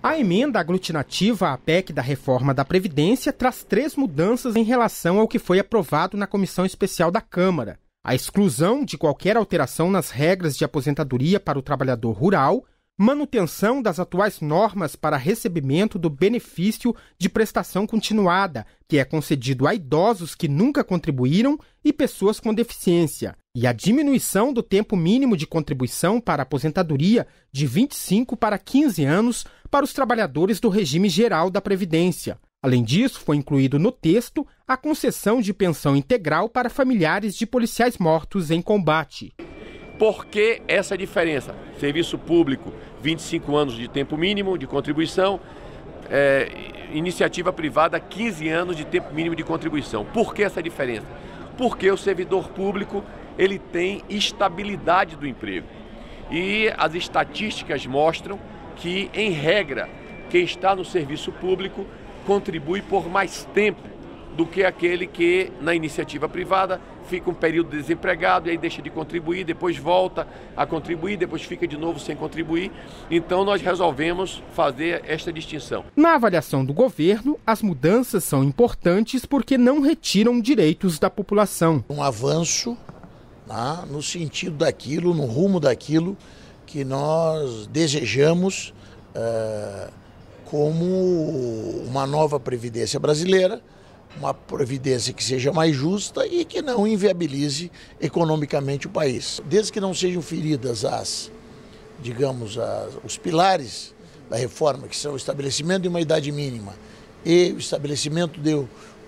A emenda aglutinativa à PEC da reforma da Previdência traz três mudanças em relação ao que foi aprovado na Comissão Especial da Câmara. A exclusão de qualquer alteração nas regras de aposentadoria para o trabalhador rural, manutenção das atuais normas para recebimento do benefício de prestação continuada, que é concedido a idosos que nunca contribuíram e pessoas com deficiência, e a diminuição do tempo mínimo de contribuição para a aposentadoria de 25 para 15 anos para os trabalhadores do regime geral da Previdência. Além disso, foi incluído no texto a concessão de pensão integral para familiares de policiais mortos em combate. Por que essa diferença? Serviço público, 25 anos de tempo mínimo de contribuição, é, iniciativa privada, 15 anos de tempo mínimo de contribuição. Por que essa diferença? Porque o servidor público ele tem estabilidade do emprego. E as estatísticas mostram que, em regra, quem está no serviço público contribui por mais tempo do que aquele que na iniciativa privada fica um período desempregado e aí deixa de contribuir, depois volta a contribuir, depois fica de novo sem contribuir. Então nós resolvemos fazer esta distinção. Na avaliação do governo, as mudanças são importantes porque não retiram direitos da população. Um avanço né, no sentido daquilo, no rumo daquilo que nós desejamos uh, como uma nova previdência brasileira uma previdência que seja mais justa e que não inviabilize economicamente o país. Desde que não sejam feridas as, digamos, as, os pilares da reforma, que são o estabelecimento de uma idade mínima e o estabelecimento de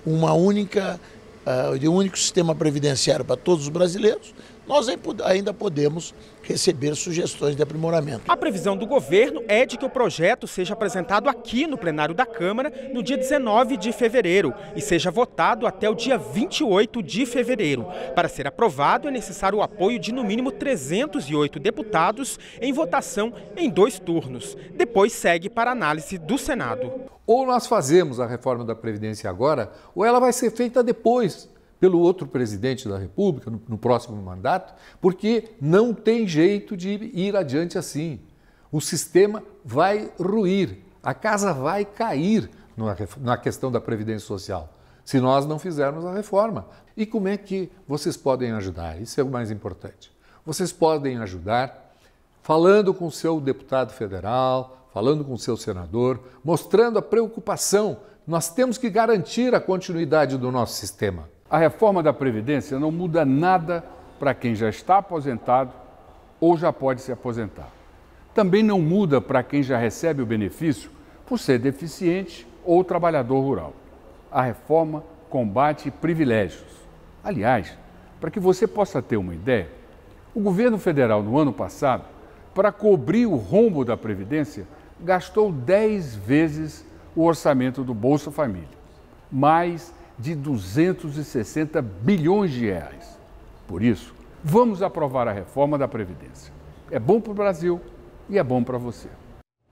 uma única uh, de um único sistema previdenciário para todos os brasileiros, nós ainda podemos receber sugestões de aprimoramento. A previsão do governo é de que o projeto seja apresentado aqui no plenário da Câmara no dia 19 de fevereiro e seja votado até o dia 28 de fevereiro. Para ser aprovado, é necessário o apoio de no mínimo 308 deputados em votação em dois turnos. Depois segue para análise do Senado. Ou nós fazemos a reforma da Previdência agora, ou ela vai ser feita depois pelo outro presidente da República no, no próximo mandato, porque não tem jeito de ir adiante assim. O sistema vai ruir, a casa vai cair na questão da Previdência Social, se nós não fizermos a reforma. E como é que vocês podem ajudar? Isso é o mais importante. Vocês podem ajudar falando com o seu deputado federal, falando com o seu senador, mostrando a preocupação. Nós temos que garantir a continuidade do nosso sistema. A reforma da Previdência não muda nada para quem já está aposentado ou já pode se aposentar. Também não muda para quem já recebe o benefício por ser deficiente ou trabalhador rural. A reforma combate privilégios. Aliás, para que você possa ter uma ideia, o governo federal no ano passado, para cobrir o rombo da Previdência, gastou 10 vezes o orçamento do Bolsa Família. Mais de 260 bilhões de reais. Por isso, vamos aprovar a reforma da Previdência. É bom para o Brasil e é bom para você.